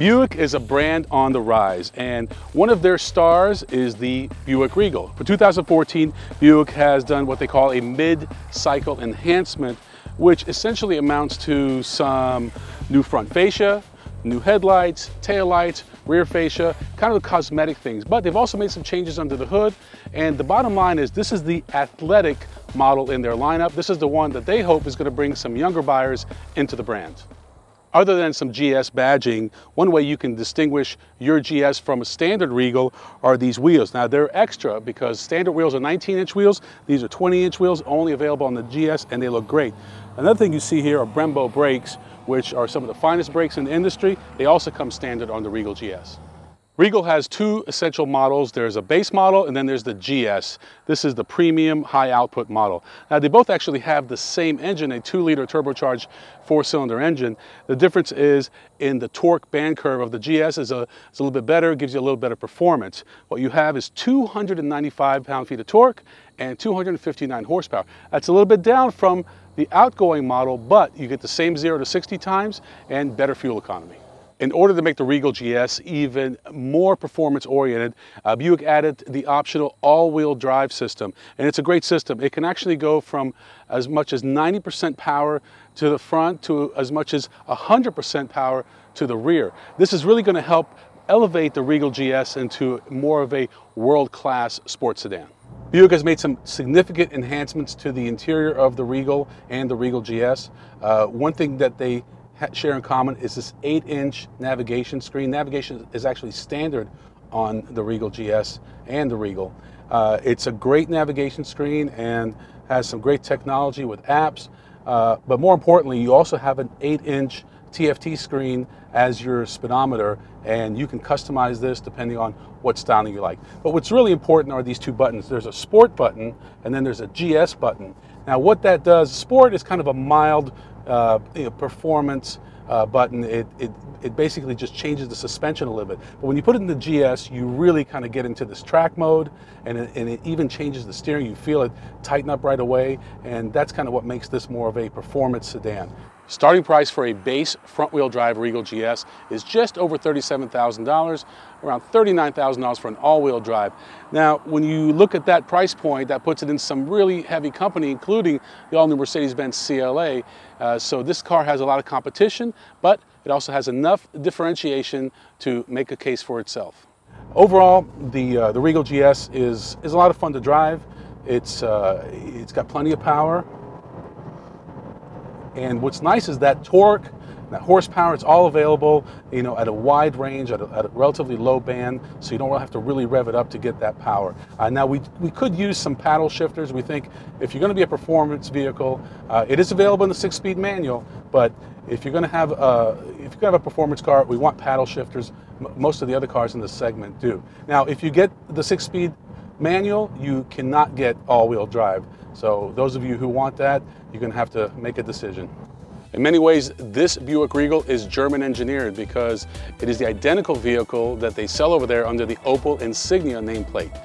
Buick is a brand on the rise, and one of their stars is the Buick Regal. For 2014, Buick has done what they call a mid-cycle enhancement, which essentially amounts to some new front fascia, new headlights, tail lights, rear fascia, kind of the cosmetic things. But they've also made some changes under the hood, and the bottom line is this is the athletic model in their lineup. This is the one that they hope is going to bring some younger buyers into the brand. Other than some GS badging, one way you can distinguish your GS from a standard Regal are these wheels. Now they're extra because standard wheels are 19 inch wheels. These are 20 inch wheels only available on the GS and they look great. Another thing you see here are Brembo brakes, which are some of the finest brakes in the industry. They also come standard on the Regal GS. Regal has two essential models. There's a base model and then there's the GS. This is the premium high output model. Now they both actually have the same engine, a two liter turbocharged four cylinder engine. The difference is in the torque band curve of the GS is a, is a little bit better, gives you a little better performance. What you have is 295 pound feet of torque and 259 horsepower. That's a little bit down from the outgoing model, but you get the same zero to 60 times and better fuel economy. In order to make the Regal GS even more performance oriented, uh, Buick added the optional all-wheel drive system. And it's a great system. It can actually go from as much as 90% power to the front to as much as 100% power to the rear. This is really going to help elevate the Regal GS into more of a world-class sports sedan. Buick has made some significant enhancements to the interior of the Regal and the Regal GS. Uh, one thing that they share in common is this 8-inch navigation screen. Navigation is actually standard on the Regal GS and the Regal. Uh, it's a great navigation screen and has some great technology with apps, uh, but more importantly, you also have an 8-inch TFT screen as your speedometer and you can customize this depending on what styling you like. But what's really important are these two buttons. There's a sport button and then there's a GS button. Now what that does, sport is kind of a mild uh, you know, performance uh, button. It, it, it basically just changes the suspension a little bit. But when you put it in the GS, you really kind of get into this track mode and it, and it even changes the steering. You feel it tighten up right away. And that's kind of what makes this more of a performance sedan. Starting price for a base front-wheel drive Regal GS is just over $37,000, around $39,000 for an all-wheel drive. Now, when you look at that price point, that puts it in some really heavy company, including the all-new Mercedes-Benz CLA. Uh, so this car has a lot of competition, but it also has enough differentiation to make a case for itself. Overall, the, uh, the Regal GS is, is a lot of fun to drive. It's, uh, it's got plenty of power. And what's nice is that torque, that horsepower, it's all available, you know, at a wide range, at a, at a relatively low band, so you don't have to really rev it up to get that power. Uh, now, we, we could use some paddle shifters. We think if you're going to be a performance vehicle, uh, it is available in the six-speed manual, but if you're going to have a, if you're going to have a performance car, we want paddle shifters. Most of the other cars in this segment do. Now, if you get the six-speed manual, you cannot get all-wheel drive. So those of you who want that, you're going to have to make a decision. In many ways, this Buick Regal is German engineered because it is the identical vehicle that they sell over there under the Opel Insignia nameplate.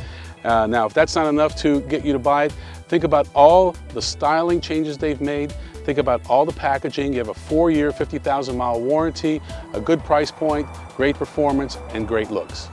Uh, now, if that's not enough to get you to buy it, think about all the styling changes they've made. Think about all the packaging. You have a four-year, 50,000 mile warranty, a good price point, great performance, and great looks.